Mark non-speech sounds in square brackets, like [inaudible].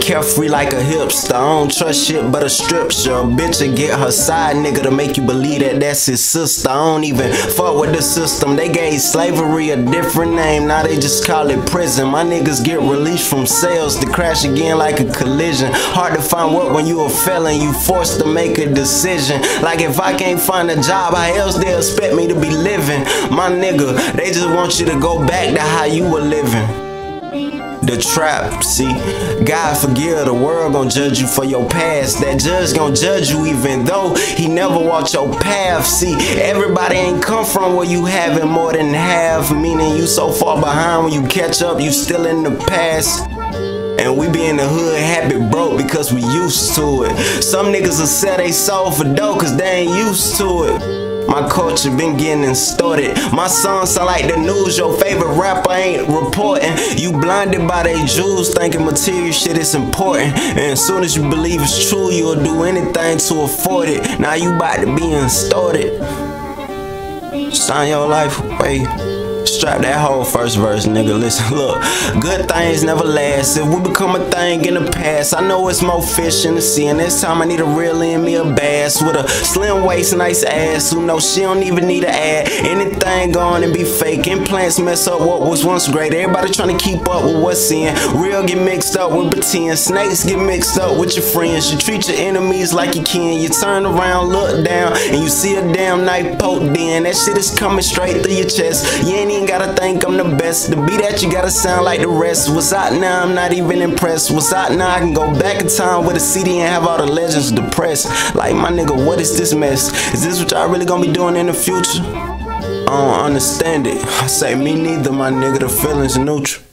carefree like a hipster. I don't trust shit but a strip show. Bitch will get her side nigga to make you believe that that's his sister. I don't even fuck with the system. They gave slavery a different name. Now they just call it prison. My niggas get released from cells to crash again like a collision. Hard to find work when you a felon. You forced to make a decision. Like if I can't find a job, how else they expect me to be living? My nigga, they just want you to go back to how you were living the trap. See, God forgive the world gonna judge you for your past. That judge gonna judge you even though he never walked your path. See, everybody ain't come from where you having more than half. Meaning you so far behind when you catch up, you still in the past. And we be in the hood happy broke because we used to it. Some niggas will sell they soul for dough cause they ain't used to it. My culture been getting started. My songs sound like the news. Your favorite rapper ain't reporting. You blinded by they jewels, thinking material shit is important. And as soon as you believe it's true, you'll do anything to afford it. Now you about to be started. Sign your life away. Strap that whole first verse, nigga. Listen, [laughs] look, good things never last. If we become a thing in the past, I know it's more fish in the sea. And this time I need a real in me a bass with a slim waist, nice ass. Who knows she don't even need an ad. Anything going and be fake. Implants mess up what was once great. Everybody trying to keep up with what's in. Real get mixed up with pretend. Snakes get mixed up with your friends. You treat your enemies like you can. You turn around, look down, and you see a damn knife poked in. That shit is coming straight through your chest. You ain't even gotta think I'm the best. To be that, you gotta sound like the rest. What's out now? I'm not even impressed. What's out now? I can go back in time with a CD and have all the legends depressed. Like, my nigga, what is this mess? Is this what y'all really gonna be doing in the future? I don't understand it. I say, me neither, my nigga. The feelings neutral.